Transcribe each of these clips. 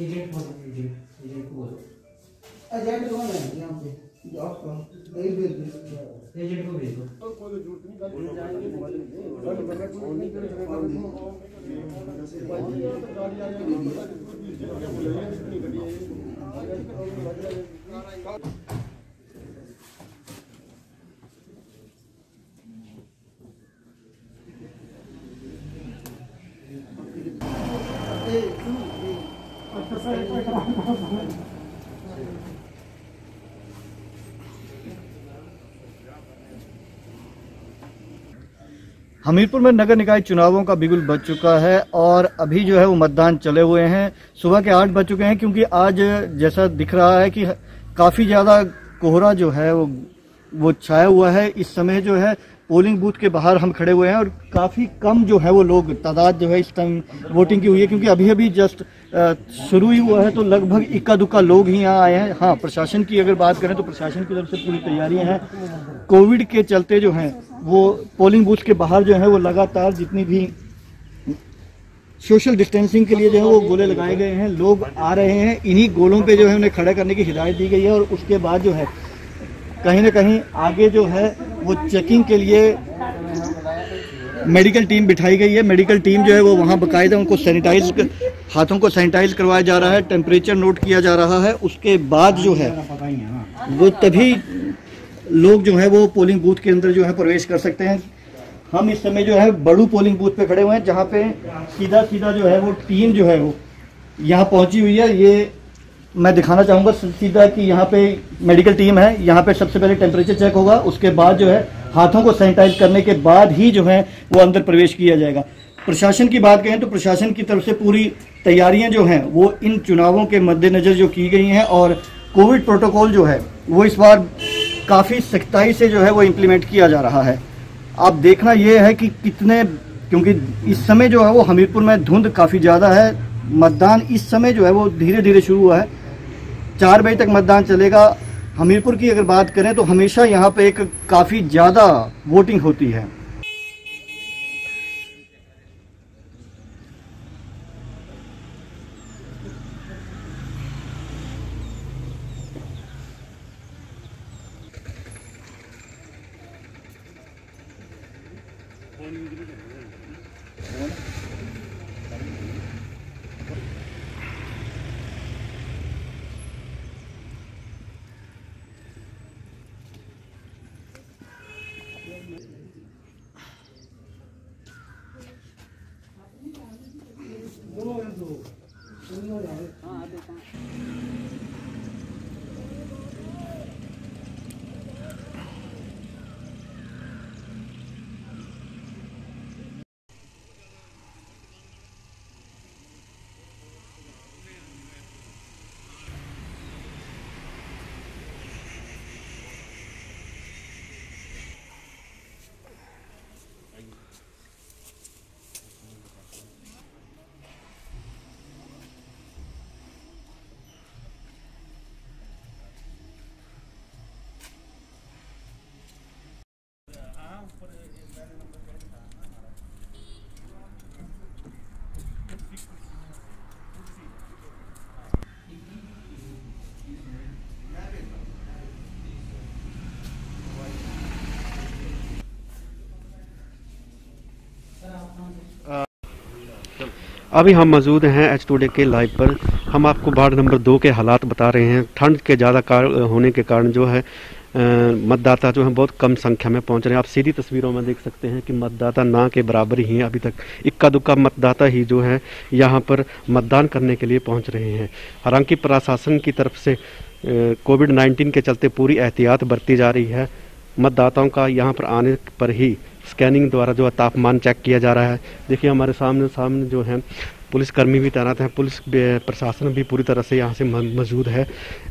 Agent हो agent को बोलो एजेंट कौन है यहाँ पे जॉब का नहीं भेज दे एजेंट को भेज दो हमीरपुर में नगर निकाय चुनावों का बिगुल बज चुका है और अभी जो है वो मतदान चले हुए हैं। सुबह के आठ बज चुके हैं क्योंकि आज जैसा दिख रहा है कि काफ़ी ज़्यादा कोहरा जो है वो वो छाया हुआ है। इस समय जो है पोलिंग बूथ के बाहर हम खड़े हुए हैं और काफ़ी कम जो है वो लोग, तादाद जो है इस टाइम वोटिंग की हुई है, क्योंकि अभी अभी जस्ट शुरू ही हुआ है तो लगभग इक्का दुक्का लोग ही यहाँ आए हैं। हाँ प्रशासन की अगर बात करें तो प्रशासन की तरफ़ से पूरी तैयारियाँ हैं। कोविड के चलते जो हैं, वो पोलिंग बूथ के बाहर जो है, वो लगातार जितनी भी सोशल डिस्टेंसिंग के लिए जो है, वो गोले लगाए गए हैं। लोग आ रहे हैं, इन्हीं गोलों पे जो है उन्हें खड़ा करने की हिदायत दी गई है और उसके बाद जो है, कहीं ना कहीं आगे जो है वो चेकिंग के लिए मेडिकल टीम बिठाई गई है। मेडिकल टीम जो है वो वहाँ बाकायदा उनको सैनिटाइज हाथों को सैनिटाइज करवाया जा रहा है। टेम्परेचर नोट किया जा रहा है। उसके बाद जो है, वो तभी लोग जो है वो पोलिंग बूथ के अंदर जो है प्रवेश कर सकते हैं। हम इस समय जो है बड़ू पोलिंग बूथ पे खड़े हुए हैं, जहाँ पे सीधा सीधा जो है वो टीम जो है वो यहाँ पहुँची हुई है। ये मैं दिखाना चाहूँगा सीधा कि यहाँ पे मेडिकल टीम है। यहाँ पे सबसे पहले टेम्परेचर चेक होगा। उसके बाद जो है, हाथों को सैनिटाइज करने के बाद ही जो है, वो अंदर प्रवेश किया जाएगा। प्रशासन की बात करें तो प्रशासन की तरफ़ से पूरी तैयारियाँ जो हैं, वो इन चुनावों के मद्देनजर जो की गई हैं और कोविड प्रोटोकॉल जो है, वो इस बार काफ़ी सख्ताई से जो है, वो इम्प्लीमेंट किया जा रहा है। आप देखना ये है कि कितने, क्योंकि इस समय जो है, वो हमीरपुर में धुंध काफ़ी ज़्यादा है। मतदान इस समय जो है, वो धीरे धीरे शुरू हुआ है। चार बजे तक मतदान चलेगा। हमीरपुर की अगर बात करें तो हमेशा यहाँ पे एक काफ़ी ज़्यादा वोटिंग होती है। अभी हम मौजूद हैं एच टूडे के लाइव पर। हम आपको वार्ड नंबर दो के हालात बता रहे हैं। ठंड के ज़्यादा होने के कारण जो है मतदाता जो है बहुत कम संख्या में पहुँच रहे हैं। आप सीधी तस्वीरों में देख सकते हैं कि मतदाता ना के बराबर ही हैं अभी तक इक्का दुक्का मतदाता ही जो है यहाँ पर मतदान करने के लिए पहुँच रहे हैं। हालाँकि प्रशासन की तरफ़ से कोविड 19 के चलते पूरी एहतियात बरती जा रही है। मतदाताओं का यहाँ पर आने पर ही स्कैनिंग द्वारा जो है तापमान चेक किया जा रहा है। देखिए, हमारे सामने सामने जो है पुलिसकर्मी भी तैनात हैं, पुलिस प्रशासन भी पूरी तरह से यहाँ से मौजूद है।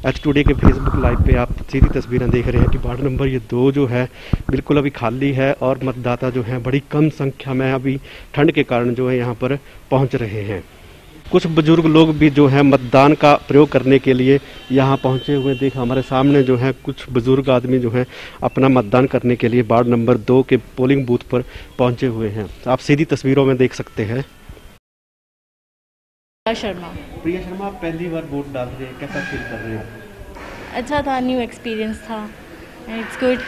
एच टूडे के फेसबुक लाइव पे आप सीधी तस्वीरें देख रहे हैं कि वार्ड नंबर ये दो जो है, बिल्कुल अभी खाली है और मतदाता जो है, बड़ी कम संख्या में अभी ठंड के कारण जो है यहाँ पर पहुँच रहे हैं। कुछ बुज़ुर्ग लोग भी जो है मतदान का प्रयोग करने के लिए यहाँ पहुँचे हुए देख हमारे सामने जो है कुछ बुज़ुर्ग आदमी जो है अपना मतदान करने के लिए वार्ड नंबर दो के पोलिंग बूथ पर पहुँचे हुए हैं। आप सीधी तस्वीरों में देख सकते हैं। प्रिया शर्मा। प्रिया शर्मा आप पहली बार वोट डाल रहे हैं कैसा फील कर रहे हैं? अच्छा था न्यू एक्सपीरियंस था। इट्स गुड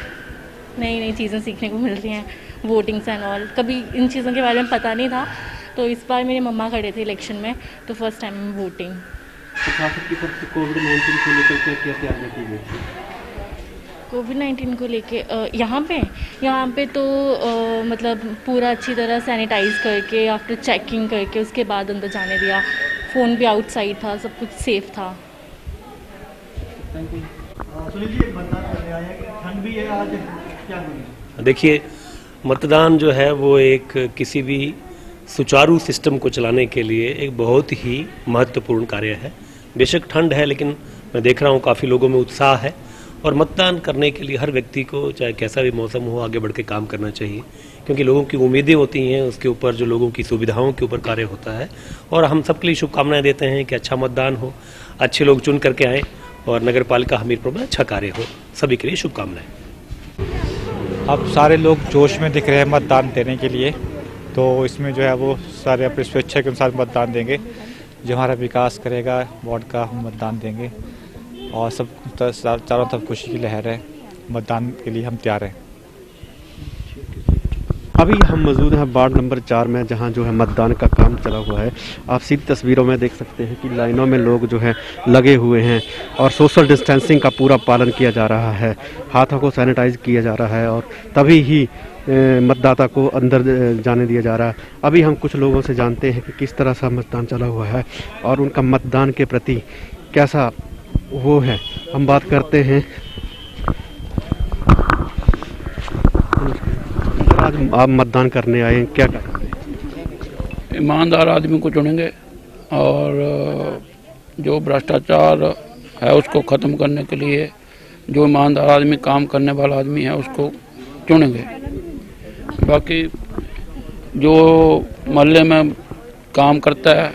नई नई चीज़ें सीखने को मिल रही हैं वोटिंग्स एंड ऑल कभी इन चीज़ों के बारे में पता नहीं था तो इस बार मेरे मम्मा खड़े थे इलेक्शन में तो फ़र्स्ट टाइम वोटिंग तरफ़ से कोविड नाइन्टीन को लेकर क्या क्या तैयारियाँ की गई कोविड नाइन्टीन को लेके यहाँ पे? यहाँ पे तो अ, मतलब पूरा अच्छी तरह सैनिटाइज करके आफ्टर चेकिंग करके उसके बाद अंदर जाने दिया. फ़ोन भी आउटसाइड था सब कुछ सेफ़ था. सुनील जी मतदान करने आए हैं ठंड भी है आज क्या होगी देखिए मतदान जो है वो एक किसी भी सुचारू सिस्टम को चलाने के लिए एक बहुत ही महत्वपूर्ण कार्य है। बेशक ठंड है, लेकिन मैं देख रहा हूँ काफ़ी लोगों में उत्साह है और मतदान करने के लिए हर व्यक्ति को, चाहे कैसा भी मौसम हो, आगे बढ़ के काम करना चाहिए। क्योंकि लोगों की उम्मीदें होती हैं, उसके ऊपर जो लोगों की सुविधाओं के ऊपर कार्य होता है। और हम सबके लिए शुभकामनाएँ देते हैं कि अच्छा मतदान हो, अच्छे लोग चुन करके आएँ और नगर पालिका हमीरपुर में अच्छा कार्य हो। सभी के लिए शुभकामनाएँ। अब सारे लोग जोश में दिख रहे हैं मतदान देने के लिए। तो इसमें जो है वो सारे अपनी स्वेच्छा के अनुसार मतदान देंगे। जो हमारा विकास करेगा, वार्ड का हम मतदान देंगे। और सब चारों तरफ़ खुशी की लहर है। मतदान के लिए हम तैयार हैं। अभी हम मौजूद हैं वार्ड नंबर चार में, जहाँ जो है मतदान का काम चला हुआ है। आप सीधी तस्वीरों में देख सकते हैं कि लाइनों में लोग जो है लगे हुए हैं और सोशल डिस्टेंसिंग का पूरा पालन किया जा रहा है। हाथों को सैनिटाइज किया जा रहा है और तभी ही मतदाता को अंदर जाने दिया जा रहा है। अभी हम कुछ लोगों से जानते हैं कि किस तरह से मतदान चला हुआ है और उनका मतदान के प्रति कैसा वो है। हम बात करते हैं आज आप मतदान करने आए क्या ईमानदार आदमी को चुनेंगे और जो भ्रष्टाचार है उसको ख़त्म करने के लिए, जो ईमानदार आदमी, काम करने वाला आदमी है, उसको चुनेंगे। बाकी जो मोहल्ले में काम करता है,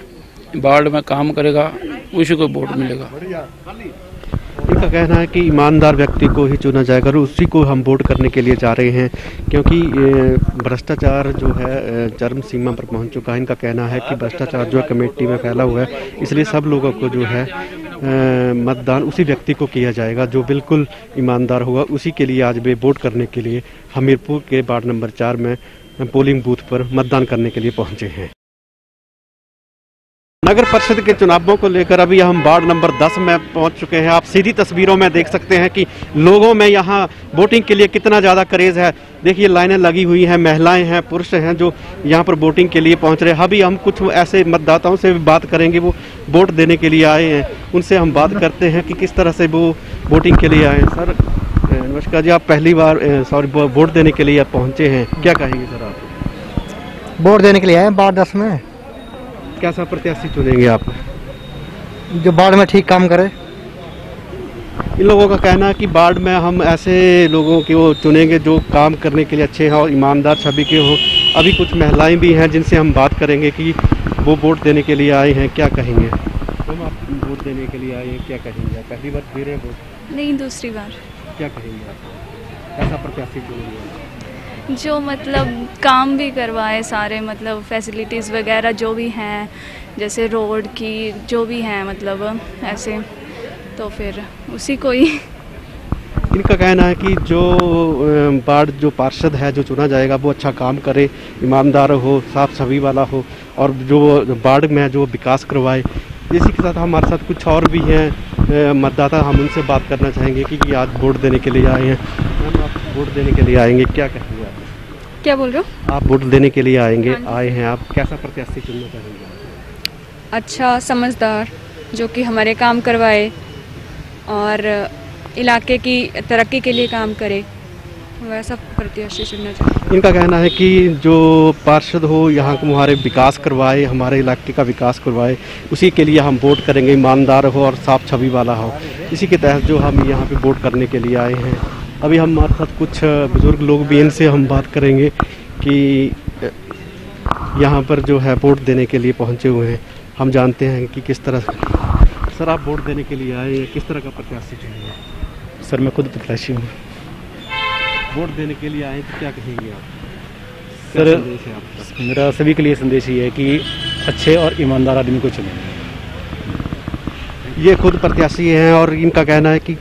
वार्ड में काम करेगा, उसी को वोट मिलेगा। इनका कहना है कि ईमानदार व्यक्ति को ही चुना जाएगा और उसी को हम वोट करने के लिए जा रहे हैं, क्योंकि भ्रष्टाचार जो है चरम सीमा पर पहुँच चुका है। इनका कहना है कि भ्रष्टाचार जो है कमेटी में फैला हुआ है, इसलिए सब लोगों को जो है मतदान उसी व्यक्ति को किया जाएगा जो बिल्कुल ईमानदार होगा। उसी के लिए आज वे वोट करने के लिए हमीरपुर के वार्ड नंबर चार में पोलिंग बूथ पर मतदान करने के लिए पहुँचे हैं। नगर परिषद के चुनावों को लेकर अभी हम वार्ड नंबर 10 में पहुँच चुके हैं। आप सीधी तस्वीरों में देख सकते हैं कि लोगों में यहाँ वोटिंग के लिए कितना ज़्यादा क्रेज है। देखिए, लाइनें लगी हुई हैं, महिलाएँ हैं, पुरुष हैं जो यहाँ पर वोटिंग के लिए पहुँच रहे हैं। अभी हम कुछ ऐसे मतदाताओं से भी बात करेंगे, वो वोट देने के लिए आए हैं। उनसे हम बात करते हैं कि किस तरह से वो वोटिंग के लिए आए हैं। सर नमस्कार जी, आप पहली बार सॉरी वोट देने के लिए पहुँचे हैं। क्या कहेंगे सर आप? वोट देने के लिए आए हैं बाढ़ दस में। कैसा प्रत्याशी चुनेंगे आप? जो बाढ़ में ठीक काम करे। इन लोगों का कहना है कि बाढ़ में हम ऐसे लोगों को चुनेंगे जो काम करने के लिए अच्छे हैं और ईमानदार छवि के हों। अभी कुछ महिलाएँ भी हैं जिनसे हम बात करेंगे कि वो वोट देने के लिए आए हैं क्या कहेंगे? हम आप वोट देने के लिए आए हैं क्या कहेंगे? आप पहली बार दे रहे हैं वोट? नहीं दूसरी बार। क्या कहेंगे आप? कैसा प्रत्याशी चुनेंगे आप? जो मतलब काम भी करवाए सारे मतलब फैसिलिटीज़ वगैरह जो भी हैं जैसे रोड की जो भी हैं मतलब ऐसे तो फिर उसी को ही। इनका कहना है कि जो वार्ड जो पार्षद है जो चुना जाएगा वो अच्छा काम करे ईमानदार हो साफ़ छवि वाला हो और जो वार्ड में जो विकास करवाए। इसी के साथ हमारे साथ कुछ और भी हैं मतदाता हम उनसे बात करना चाहेंगे कि, कि आज वोट देने के लिए आए हैं। मैम आप वोट देने के लिए आएँगे क्या आप क्या बोल रहे हो? आप वोट देने के लिए आएँगे आए हैं आप। कैसा प्रत्याशी चुनना चाहेंगे? अच्छा समझदार जो कि हमारे काम करवाए और इलाके की तरक्की के लिए काम करे वैसा प्रत्याशी चुनना चाहिए इनका कहना है कि जो पार्षद हो यहाँ के हमारे विकास करवाए हमारे इलाके का विकास करवाए उसी के लिए हम वोट करेंगे ईमानदार हो और साफ़ छवि वाला हो। इसी के तहत जो हम यहाँ पे वोट करने के लिए आए हैं। अभी हम हमारे साथ कुछ बुज़ुर्ग लोग भी इनसे हम बात करेंगे कि यहाँ पर जो है वोट देने के लिए पहुँचे हुए हैं। हम जानते हैं कि किस तरह सर आप वोट देने के लिए आए हैं किस तरह का प्रत्याशी चुनेंगे सर मैं खुद प्रत्याशी हूँ। वोट देने के लिए आए तो क्या कहेंगे आप? सर मेरा सभी के लिए संदेश ये है कि अच्छे और ईमानदार आदमी को चुनें। ये खुद प्रत्याशी हैं और इनका कहना है कि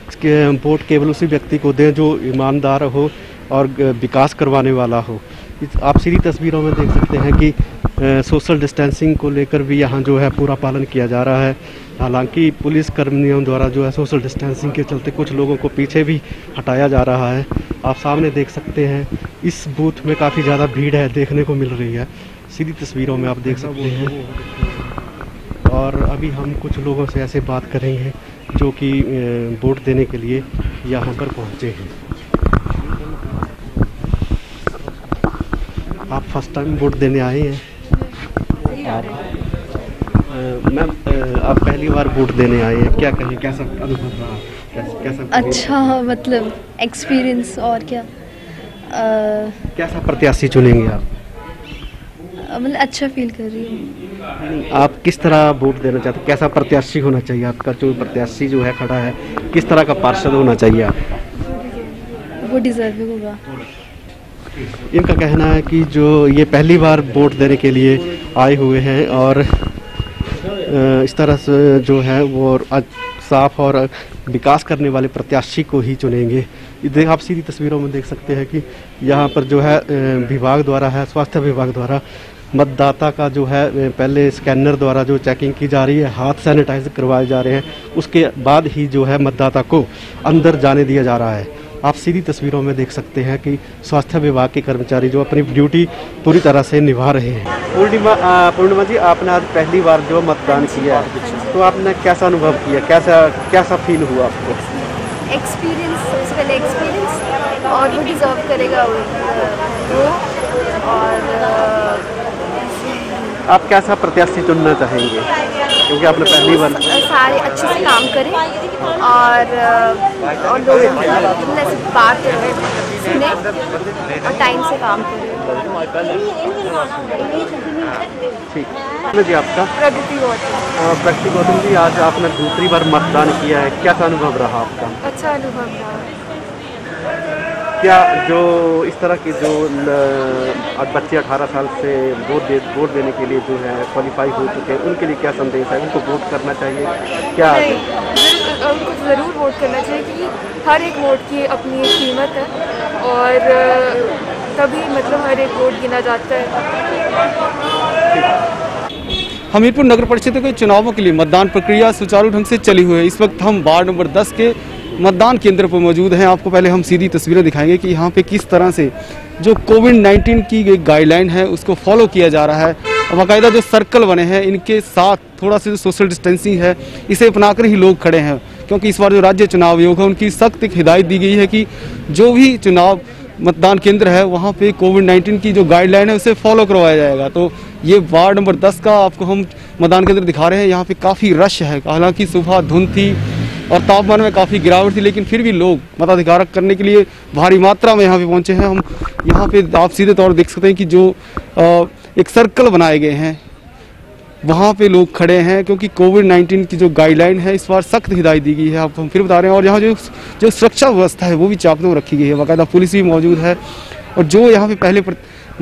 वोट केवल उसी व्यक्ति को दें जो ईमानदार हो और विकास करवाने वाला हो। आप सीधी तस्वीरों में देख सकते हैं कि सोशल डिस्टेंसिंग को लेकर भी यहाँ जो है पूरा पालन किया जा रहा है। हालाँकि पुलिस कर्मियों द्वारा जो है सोशल डिस्टेंसिंग के चलते कुछ लोगों को पीछे भी हटाया जा रहा है। आप सामने देख सकते हैं, इस बूथ में काफ़ी ज़्यादा भीड़ है, देखने को मिल रही है। सीधी तस्वीरों में आप देख सकते हैं। और अभी हम कुछ लोगों से ऐसे बात कर रहे हैं जो कि वोट देने के लिए यहाँ पर पहुँचे हैं। आप फ़र्स्ट टाइम वोट देने आए हैं? आप मैम आप पहली बार वोट देने आए हैं? क्या कहें कैसा अनुभव रहा? कैसा, कैसा अच्छा मतलब एक्सपीरियंस और क्या? अ, कैसा प्रत्याशी चुनेंगे आप? मतलब अच्छा फील कर रही हूँ। आप किस तरह वोट देना चाहते हैं? कैसा प्रत्याशी होना चाहिए? आपका जो प्रत्याशी जो है खड़ा है किस तरह का पार्षद होना चाहिए आपका वो डिजर्विंग होगा। इनका कहना है कि जो ये पहली बार वोट देने के लिए आए हुए हैं और इस तरह से जो है वो साफ़ और विकास करने वाले प्रत्याशी को ही चुनेंगे। देख आप सीधी तस्वीरों में देख सकते हैं कि यहाँ पर जो है विभाग द्वारा है स्वास्थ्य विभाग द्वारा मतदाता का जो है पहले स्कैनर द्वारा जो चेकिंग की जा रही है हाथ सैनिटाइज करवाए जा रहे हैं। उसके बाद ही जो है मतदाता को अंदर जाने दिया जा रहा है। आप सीधी तस्वीरों में देख सकते हैं कि स्वास्थ्य विभाग के कर्मचारी जो अपनी ड्यूटी पूरी तरह से निभा रहे हैं। पूर्णिमा पूर्णिमा जी आपने आज पहली बार जो मतदान किया है। तो आपने कैसा अनुभव किया? कैसा कैसा फील हुआ आपको? एक्सपीरियंस पहले एक्सपीरियंस और वो डिजर्व करेगा वो वो और आप कैसा प्रत्याशी चुनना चाहेंगे? क्योंकि आपने पहली बार सारे अच्छे से काम करें और और लोगों मतलब बात सुने और टाइम से काम करें। ठीक। जी आपका? प्रगति गौतम। प्रगति गौतम जी आज आपने दूसरी बार मतदान किया है। कैसा अनुभव रहा आपका? अच्छा अनुभव रहा। क्या जो इस तरह के जो बच्चे 18 साल से वोट दे वोट देने के लिए जो है क्वालिफाई हो चुके हैं उनके लिए क्या संदेश है? उनको वोट करना चाहिए। क्या उनको ज़रूर वोट करना चाहिए क्योंकि हर एक वोट की अपनी एक कीमत है और तभी मतलब हर एक वोट गिना जाता है। हमीरपुर नगर परिषद के चुनावों के लिए मतदान प्रक्रिया सुचारू ढंग से चली हुई है। इस वक्त हम वार्ड नंबर 10 के मतदान केंद्र पर मौजूद हैं। आपको पहले हम सीधी तस्वीरें दिखाएँगे कि यहाँ पे किस तरह से जो कोविड 19 की गाइडलाइन है, उसको फॉलो किया जा रहा है। और बाकायदा जो सर्कल बने हैं, इनके साथ थोड़ा सा जो सोशल डिस्टेंसिंग है, इसे अपनाकर ही लोग खड़े हैं। क्योंकि इस बार जो राज्य चुनाव आयोग है, उनकी सख्त हिदायत दी गई है कि जो भी चुनाव मतदान केंद्र है, वहाँ पे कोविड 19 की जो गाइडलाइन है, उसे फॉलो करवाया जाएगा। तो ये वार्ड नंबर 10 का आपको हम मतदान केंद्र दिखा रहे हैं। यहाँ पे काफ़ी रश है। हालाँकि सुबह धुंध थी और तापमान में काफ़ी गिरावट थी, लेकिन फिर भी लोग मताधिकार करने के लिए भारी मात्रा में यहाँ पे पहुँचे हैं। हम यहाँ पे आप सीधे तौर देख सकते हैं कि जो एक सर्कल बनाए गए हैं। वहाँ पे लोग खड़े हैं क्योंकि कोविड 19 की जो गाइडलाइन है, इस बार सख्त हिदायत दी गई है। आपको हम फिर बता रहे हैं, और यहाँ जो जो सुरक्षा व्यवस्था है, वो भी में रखी गई है। बाकायदा पुलिस भी मौजूद है। और जो यहाँ पे पहले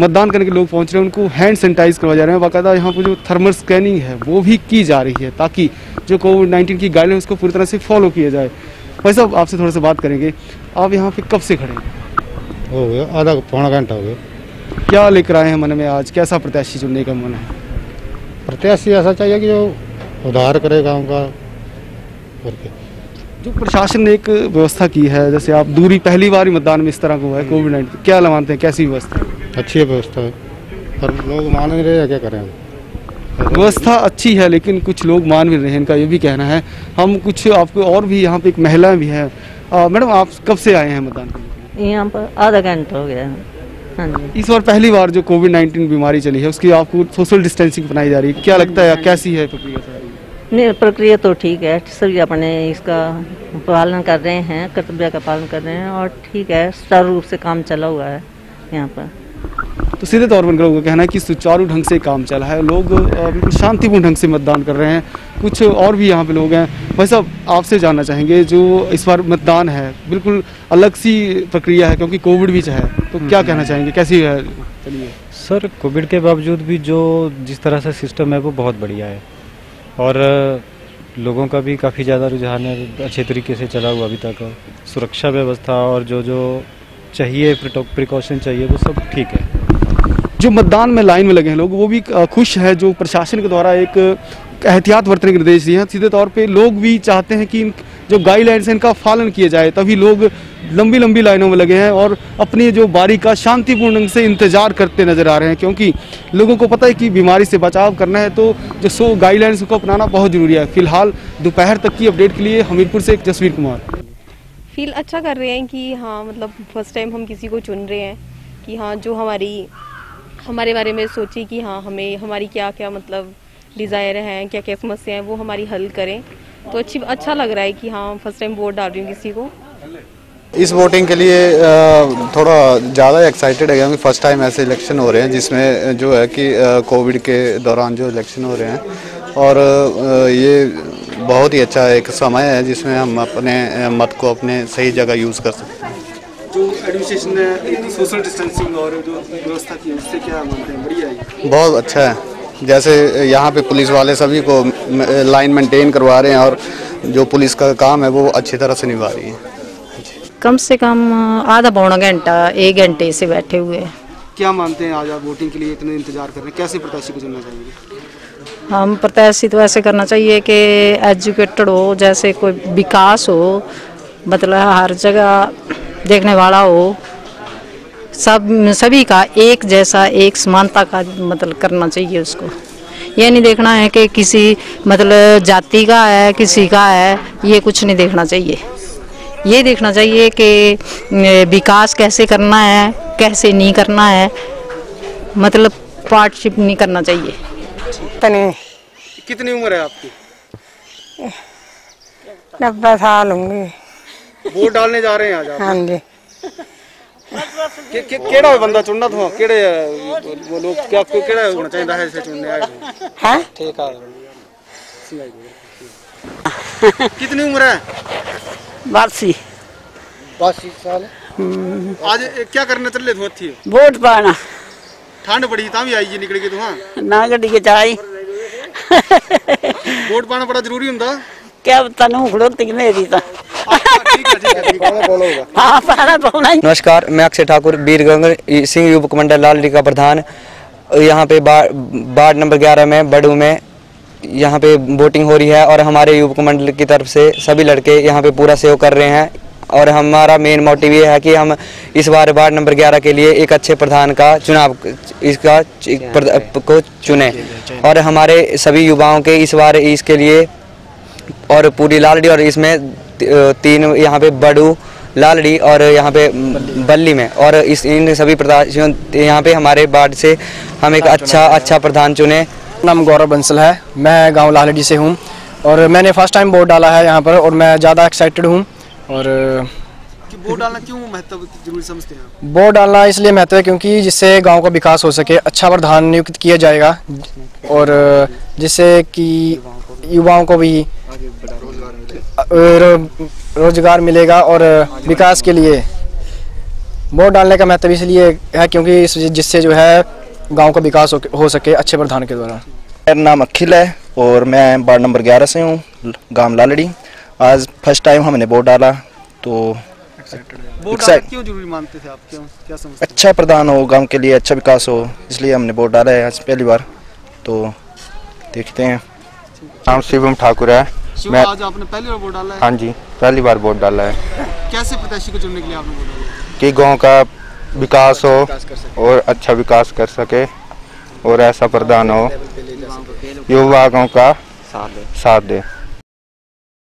मतदान करने के लोग पहुँच रहे हैं उनको हैंड सैनिटाइज करवाए जा रहे हैं। बाकायदा यहाँ पर जो थर्मल स्कैनिंग है वो भी की जा रही है ताकि जो कोविड नाइन्टीन की गाइडलाइन उसको पूरी तरह से फॉलो किया जाए। भाई साहब आपसे थोड़ा सा बात करेंगे। आप यहाँ पे कब से खड़े हैं? हो गया आधा पौना घंटा हो गया। क्या लेकर आए हैं मन में आज? कैसा प्रत्याशी चुनने का मन है? प्रत्याशी ऐसा चाहिए कि जो उधार करे गाँव का करके जो प्रशासन ने एक व्यवस्था की है जैसे आप दूरी पहली बार ही मतदान में इस तरह का हुआ है कोविड नाइन्टीन क्या मानते हैं कैसी व्यवस्था अच्छी है व्यवस्था। है पर लोग मान नहीं रहे क्या करें व्यवस्था अच्छी है लेकिन कुछ लोग मान भी रहे हैं इनका ये भी कहना है। हम कुछ आपको और भी यहाँ पे एक महिला भी है। मैडम आप कब से आए हैं मतदान यहाँ पर आधा घंटा हो गया है। हाँ जी। इस बार पहली बार जो कोविड नाइन्टीन बीमारी चली है उसकी आपको सोशल डिस्टेंसिंग बनाई जा रही है। क्या लगता है कैसी है प्रक्रिया नहीं प्रक्रिया तो ठीक है। सभी अपने इसका पालन कर रहे हैं कर्तव्य का पालन कर रहे हैं और ठीक है सुचारू रूप से काम चला हुआ है यहाँ पर। तो सीधे तौर पर लोगों का कहना है कि सुचारू ढंग से काम चला है। लोग बिल्कुल शांतिपूर्ण ढंग से मतदान कर रहे हैं। कुछ और भी यहाँ पे लोग हैं। भाई साहब आपसे जानना चाहेंगे जो इस बार मतदान है बिल्कुल अलग सी प्रक्रिया है क्योंकि कोविड भी है। तो क्या कहना चाहेंगे? कैसी है? चलिए सर कोविड के बावजूद भी जो जिस तरह से सिस्टम है वो बहुत बढ़िया है। और लोगों का भी काफ़ी ज़्यादा रुझान है, अच्छे तरीके से चला हुआ अभी तक। सुरक्षा व्यवस्था और जो जो चाहिए प्रिकॉशन चाहिए, वो सब ठीक है। जो मतदान में लाइन में लगे हैं लोग, वो भी खुश है, जो प्रशासन के द्वारा एक एहतियात बरतने के निर्देश दिए हैं। सीधे तौर पे लोग भी चाहते हैं कि जो गाइडलाइंस हैं इनका पालन किया जाए, तभी लोग लंबी लंबी लाइनों में लगे हैं और अपनी जो बारी का शांतिपूर्ण ढंग से इंतज़ार करते नज़र आ रहे हैं, क्योंकि लोगों को पता है कि बीमारी से बचाव करना है तो जो सो गाइडलाइंस को अपनाना बहुत ज़रूरी है। फ़िलहाल दोपहर तक की अपडेट के लिए हमीरपुर से एक जसवीर कुमार। फील अच्छा कर रहे हैं कि हाँ मतलब फ़र्स्ट टाइम हम किसी को चुन रहे हैं कि हाँ जो हमारी, हमारे बारे में सोचे कि हाँ हमें, हमारी क्या क्या मतलब डिज़ायर हैं क्या क्या समस्या हैं, वो हमारी हल करें। तो अच्छी अच्छा लग रहा है कि हाँ फ़र्स्ट टाइम वोट डाल रही हूँ किसी को। इस वोटिंग के लिए थोड़ा ज़्यादा एक्साइटेड है क्योंकि फ़र्स्ट टाइम ऐसे इलेक्शन हो रहे हैं जिसमें जो है कि कोविड के दौरान जो इलेक्शन हो रहे हैं। और ये बहुत ही अच्छा एक समय है जिसमें हम अपने मत को अपने सही जगह यूज़ कर सकते हैं। जो एडमिनिस्ट्रेशन ने सोशल डिस्टेंसिंग और जो व्यवस्था की उससे क्या मानते हैं? बढ़िया है। बहुत अच्छा है। जैसे यहाँ पे पुलिस वाले सभी को लाइन मेंटेन करवा रहे हैं और जो पुलिस का काम है वो अच्छी तरह से निभा रही है। कम से कम आधा पौना घंटा एक घंटे से बैठे हुए हैं। क्या मानते हैं आज आप वोटिंग के लिए इतने इंतज़ार कर रहे हैं? कैसे प्रत्याशी को चुनना चाहेंगे हम प्रत्याशी तो ऐसे करना चाहिए कि एजुकेटेड हो जैसे कोई विकास हो मतलब हर जगह देखने वाला हो सब सभी का एक जैसा एक समानता का मतलब करना चाहिए उसको। ये नहीं देखना है कि किसी मतलब जाति का है किसी का है ये कुछ नहीं देखना चाहिए। ये देखना चाहिए कि विकास कैसे करना है कैसे नहीं करना है मतलब पार्टशिप नहीं करना चाहिए। तने। कितनी उम्र है आपकी? नब्बे साल होंगे। वोट डालने जा रहे हैं आज आप। हाँ जी। कि, कि, केड़ा बंदा चुनना तो केड़े वो लोग क्या को केड़ा होना चाहिए है इसे चुनने आए हो? हैं ठीक है कितनी उम्र है बासी बासी साल आज ए, क्या करने चले थे थी वोट पाना ठंड बड़ी था भी आई जी निकल गई तू हाँ ना गड्डी के चाई वोट पाना बड़ा ज़रूरी हुंदा क्या तनु खड़ोती मेरी तो हाँ पाना पाना ही नमस्कार, मैं अक्षय ठाकुर वीरगंग सिंह युवक मंडल, लाल का प्रधान। यहाँ पे वार्ड नंबर 11 में, बड़ू में यहाँ पे वोटिंग हो रही है और हमारे युवक मंडल की तरफ़ से सभी लड़के यहाँ पे पूरा सहयोग कर रहे हैं। और हमारा मेन मोटिव ये है कि हम इस बार वार्ड नंबर 11 के लिए एक अच्छे प्रधान का चुनाव, इसका को चुने। और हमारे सभी युवाओं के इस बार, इसके लिए और पूरी लालड़ी और इसमें तीन यहाँ पे बड़ू लालड़ी और यहाँ पे बल्ली में। और इस इन सभी प्रत्याशियों यहाँ पे हमारे वार्ड से हम एक अच्छा अच्छा प्रधान चुने। नाम गौरव बंसल है। मैं गाँव लालड़ी से हूँ। और मैंने फ़र्स्ट टाइम वोट डाला है यहाँ पर और मैं ज़्यादा एक्साइटेड हूँ। और वोट डालना क्यों महत्व ज़रूरी समझते हैं वोट डालना इसलिए महत्व है क्योंकि जिससे गाँव का विकास हो सके अच्छा प्रधान नियुक्त किया जाएगा। और जिससे कि युवाओं को भी रोज़गार मिलेगा और विकास के लिए वोट डालने का महत्व इसलिए है क्योंकि इस जिससे जो है गाँव का विकास हो, सके अच्छे प्रधान के द्वारा। मेरा नाम अखिल है और मैं वार्ड नंबर 11 से हूँ गाँव लालड़ी। आज फ़र्स्ट टाइम हमने वोट डाला तो वोट क्यों ज़रूरी मानते थे आप? क्या? समझते अच्छा प्रधान हो गाँव के लिए अच्छा विकास हो इसलिए हमने वोट डाला है आज पहली बार। तो देखते हैं। नाम शिवम ठाकुर है। मैं आज आपने पहली बार वोट डाला है। हाँ जी पहली बार वोट डाला है। कैसे प्रत्याशी को चुनने के लिए आपने वोट डाला? कि गाँव का विकास हो और अच्छा विकास कर सके और ऐसा प्रधान हो। युवा गाँव का साथ दे।